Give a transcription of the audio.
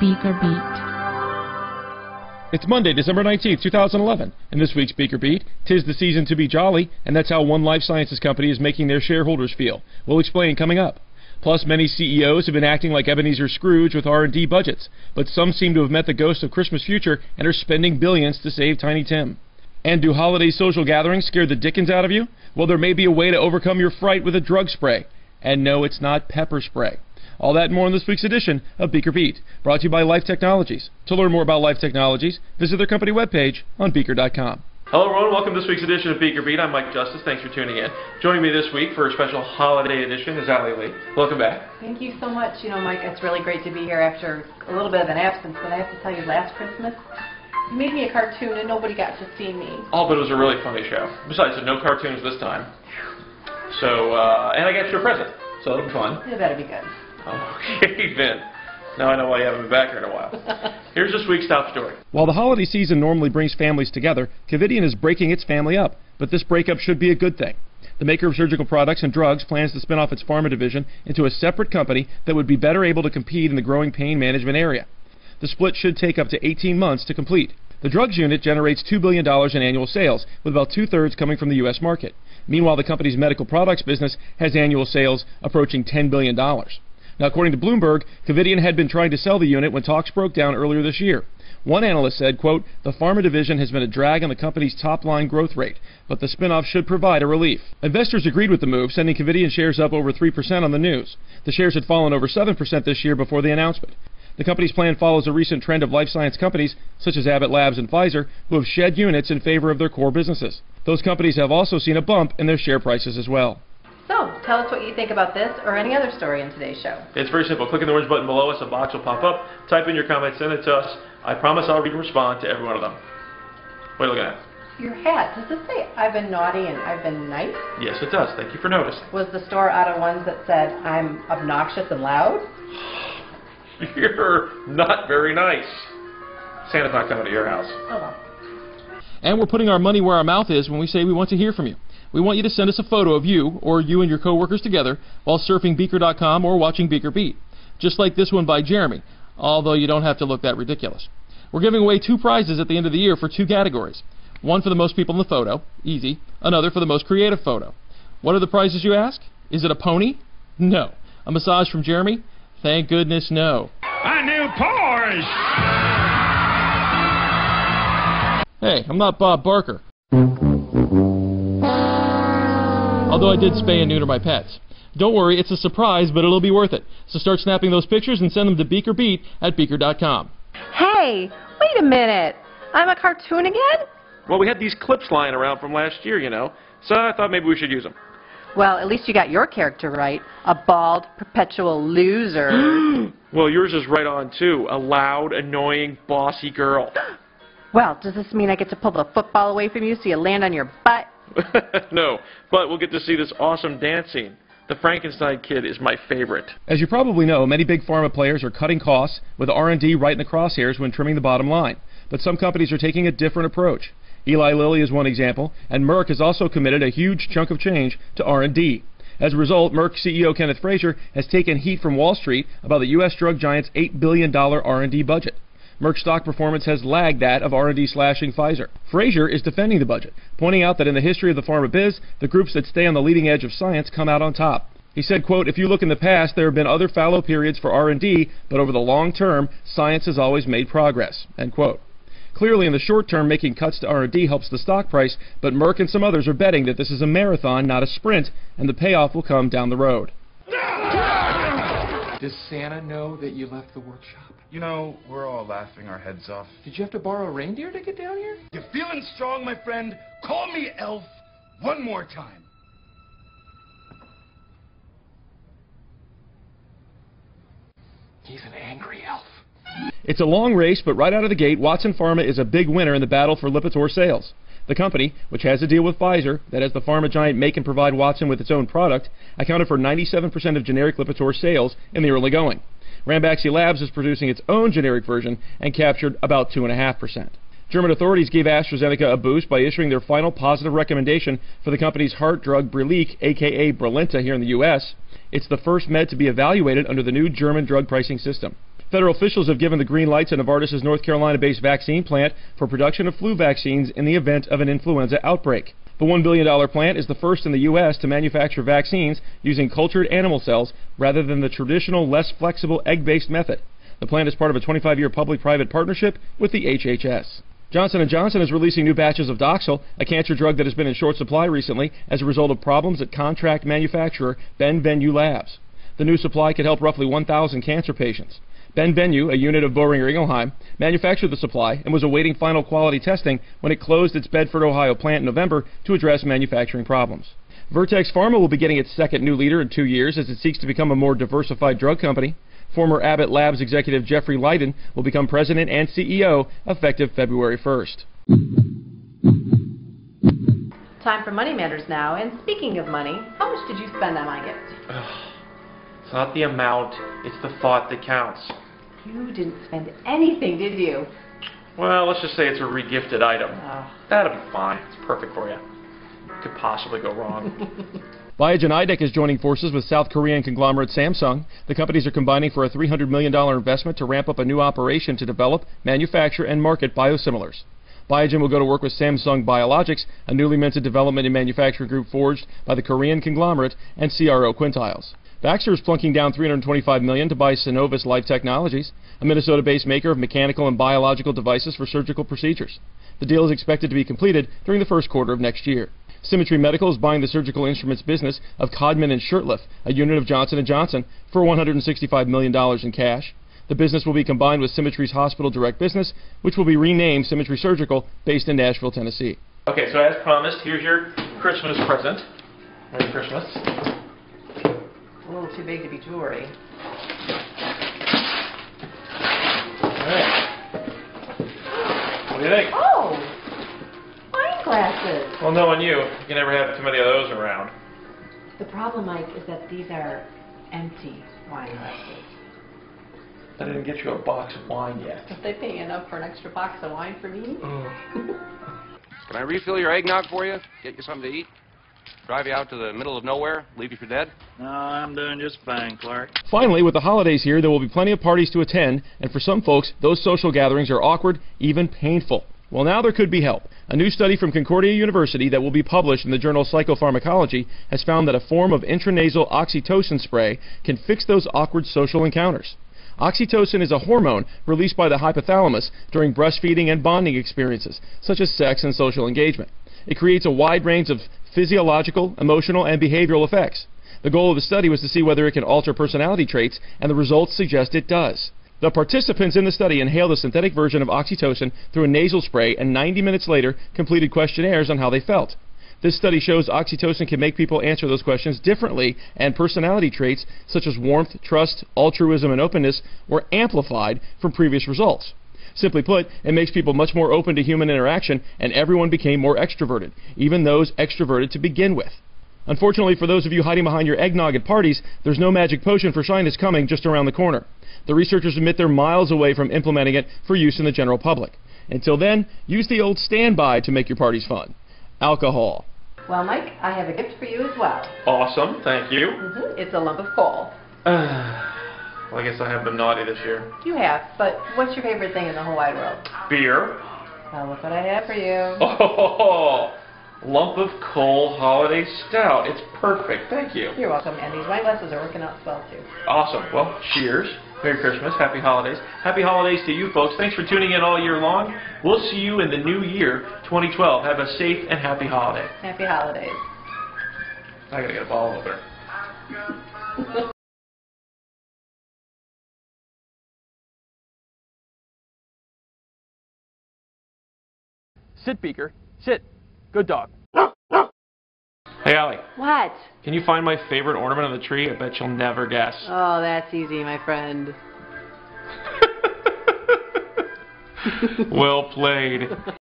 Beaker Beat. It's Monday, December 19th, 2011, and this week's Beaker Beat, tis the season to be jolly, and that's how one life sciences company is making their shareholders feel. We'll explain coming up. Plus, many CEOs have been acting like Ebenezer Scrooge with R&D budgets, but some seem to have met the ghost of Christmas future and are spending billions to save Tiny Tim. And do holiday social gatherings scare the dickens out of you? Well, there may be a way to overcome your fright with a drug spray. And no, it's not pepper spray. All that and more in this week's edition of Beaker Beat, brought to you by Life Technologies. To learn more about Life Technologies, visit their company webpage on beaker.com. Hello everyone, welcome to this week's edition of Beaker Beat. I'm Mike Justice, thanks for tuning in. Joining me this week for a special holiday edition is Ali Lee. Welcome back. Thank you so much. You know, Mike, it's really great to be here after a little bit of an absence, but I have to tell you, last Christmas, you made me a cartoon and nobody got to see me. Oh, but it was a really funny show. Besides, no cartoons this time. So, uh, and I got you a present, so it'll be fun. It better be good. Okay, then. Now I know why you haven't been back here in a while. Here's this week's top story. While the holiday season normally brings families together, Covidien is breaking its family up. But this breakup should be a good thing. The maker of surgical products and drugs plans to spin off its pharma division into a separate company that would be better able to compete in the growing pain management area. The split should take up to 18 months to complete. The drugs unit generates $2 billion in annual sales, with about two-thirds coming from the U.S. market. Meanwhile, the company's medical products business has annual sales approaching $10 billion. Now, according to Bloomberg, Covidien had been trying to sell the unit when talks broke down earlier this year. One analyst said, quote, the pharma division has been a drag on the company's top-line growth rate, but the spinoff should provide a relief. Investors agreed with the move, sending Covidien shares up over 3% on the news. The shares had fallen over 7% this year before the announcement. The company's plan follows a recent trend of life science companies, such as Abbott Labs and Pfizer, who have shed units in favor of their core businesses. Those companies have also seen a bump in their share prices as well. So, tell us what you think about this or any other story in today's show. It's very simple. Click on the orange button below us, a box will pop up. Type in your comments, send it to us. I promise I'll read and respond to every one of them. What are you looking at? Your hat, does this say I've been naughty and I've been nice? Yes, it does. Thank you for noticing. Was the store out of ones that said I'm obnoxious and loud? You're not very nice. Santa's not coming to your house. Oh well. And we're putting our money where our mouth is when we say we want to hear from you. We want you to send us a photo of you or you and your coworkers together while surfing Beaker.com or watching Beaker Beat. Just like this one by Jeremy, although you don't have to look that ridiculous. We're giving away two prizes at the end of the year for two categories. One for the most people in the photo, easy. Another for the most creative photo. What are the prizes you ask? Is it a pony? No. A massage from Jeremy? Thank goodness no. A new Porsche! Hey, I'm not Bob Barker. Although I did spay and neuter my pets. Don't worry, it's a surprise, but it'll be worth it. So start snapping those pictures and send them to BeakerBeat at Beaker.com. Hey, wait a minute. I'm a cartoon again? Well, we had these clips lying around from last year, you know, so I thought maybe we should use them. Well, at least you got your character right. A bald, perpetual loser. well, yours is right on, too. A loud, annoying, bossy girl. well, does this mean I get to pull the football away from you so you land on your butt? no, but we'll get to see this awesome dancing. The Frankenstein Kid is my favorite. As you probably know, many big pharma players are cutting costs with R&D right in the crosshairs when trimming the bottom line. But some companies are taking a different approach. Eli Lilly is one example, and Merck has also committed a huge chunk of change to R&D. As a result, Merck CEO Kenneth Frazier has taken heat from Wall Street about the U.S. drug giant's $8 billion R&D budget. Merck's stock performance has lagged that of R&D slashing Pfizer. Frazier is defending the budget, pointing out that in the history of the pharma biz, the groups that stay on the leading edge of science come out on top. He said, quote, if you look in the past, there have been other fallow periods for R&D, but over the long term, science has always made progress, end quote. Clearly, in the short term, making cuts to R&D helps the stock price, but Merck and some others are betting that this is a marathon, not a sprint, and the payoff will come down the road. Does Santa know that you left the workshop? You know, we're all laughing our heads off. Did you have to borrow a reindeer to get down here? You're feeling strong, my friend? Call me Elf one more time. He's an angry elf. It's a long race, but right out of the gate, Watson Pharma is a big winner in the battle for Lipitor sales. The company, which has a deal with Pfizer that has the pharma giant make and provide Watson with its own product, accounted for 97% of generic Lipitor sales in the early going. Ranbaxy Labs is producing its own generic version and captured about 2.5%. German authorities gave AstraZeneca a boost by issuing their final positive recommendation for the company's heart drug Brilique, aka Brilinta, here in the U.S. It's the first med to be evaluated under the new German drug pricing system. Federal officials have given the green light to Novartis' North Carolina-based vaccine plant for production of flu vaccines in the event of an influenza outbreak. The $1 billion plant is the first in the U.S. to manufacture vaccines using cultured animal cells rather than the traditional, less flexible egg-based method. The plant is part of a 25-year public-private partnership with the HHS. Johnson & Johnson is releasing new batches of Doxil, a cancer drug that has been in short supply recently as a result of problems at contract manufacturer Ben Venue Labs. The new supply could help roughly 1,000 cancer patients. Ben Venue, a unit of Boehringer Ingelheim, manufactured the supply and was awaiting final quality testing when it closed its Bedford, Ohio plant in November to address manufacturing problems. Vertex Pharma will be getting its second new leader in two years as it seeks to become a more diversified drug company. Former Abbott Labs executive Jeffrey Leiden will become president and CEO effective February 1st. Time for Money Matters now. And speaking of money, how much did you spend on my gift? It's not the amount, it's the thought that counts. You didn't spend anything, did you? Well, let's just say it's a regifted item. Oh. That'll be fine. It's perfect for you. Could possibly go wrong. Biogen Idec is joining forces with South Korean conglomerate Samsung. The companies are combining for a $300 million investment to ramp up a new operation to develop, manufacture, and market biosimilars. Biogen will go to work with Samsung Biologics, a newly minted development and manufacturing group forged by the Korean conglomerate and CRO Quintiles. Baxter is plunking down 325 million to buy Synovis Life Technologies, a Minnesota-based maker of mechanical and biological devices for surgical procedures. The deal is expected to be completed during the first quarter of next year. Symmetry Medical is buying the surgical instruments business of Codman and Shurtleff, a unit of Johnson & Johnson, for $165 million in cash. The business will be combined with Symmetry's hospital direct business, which will be renamed Symmetry Surgical, based in Nashville, Tennessee. Okay, so as promised, here's your Christmas present. Merry Christmas. A little too big to be jewelry. Alright. What do you think? Oh! Wine glasses! Well, knowing you, you can never have too many of those around. The problem, Mike, is that these are empty wine glasses. I didn't get you a box of wine yet. Are they paying enough for an extra box of wine for me? Mm. Can I refill your eggnog for you? Get you something to eat? Drive you out to the middle of nowhere? Leave you for dead? No, I'm doing just fine, Clark. Finally, with the holidays here, there will be plenty of parties to attend, and for some folks, those social gatherings are awkward, even painful. Well, now there could be help. A new study from Concordia University that will be published in the journal Psychopharmacology has found that a form of intranasal oxytocin spray can fix those awkward social encounters. Oxytocin is a hormone released by the hypothalamus during breastfeeding and bonding experiences, such as sex and social engagement. It creates a wide range of physiological, emotional, and behavioral effects. The goal of the study was to see whether it can alter personality traits, and the results suggest it does. The participants in the study inhaled a synthetic version of oxytocin through a nasal spray and 90 minutes later completed questionnaires on how they felt. This study shows oxytocin can make people answer those questions differently, and personality traits such as warmth, trust, altruism, and openness were amplified from previous results. Simply put, it makes people much more open to human interaction, and everyone became more extroverted, even those extroverted to begin with. Unfortunately, for those of you hiding behind your eggnog at parties, there's no magic potion for shyness coming just around the corner. The researchers admit they're miles away from implementing it for use in the general public. Until then, use the old standby to make your parties fun. Alcohol. Well, Mike, I have a gift for you as well. Awesome, thank you. hmm It's a lump of coal. well, I guess I have been naughty this year. You have, but what's your favorite thing in the whole wide world? Beer. Well, look what I have for you. Oh, lump of coal holiday stout. It's perfect. Thank you. You're welcome, and these wine glasses are working out swell too. Awesome. Well, cheers. Merry Christmas. Happy holidays. Happy holidays to you folks. Thanks for tuning in all year long. We'll see you in the new year, 2012. Have a safe and happy holiday. Happy holidays. I gotta get a bottle opener. Sit, Beaker. Sit. Good dog. Hey, Allie. What? Can you find my favorite ornament on the tree? I bet you'll never guess. Oh, that's easy, my friend. well played.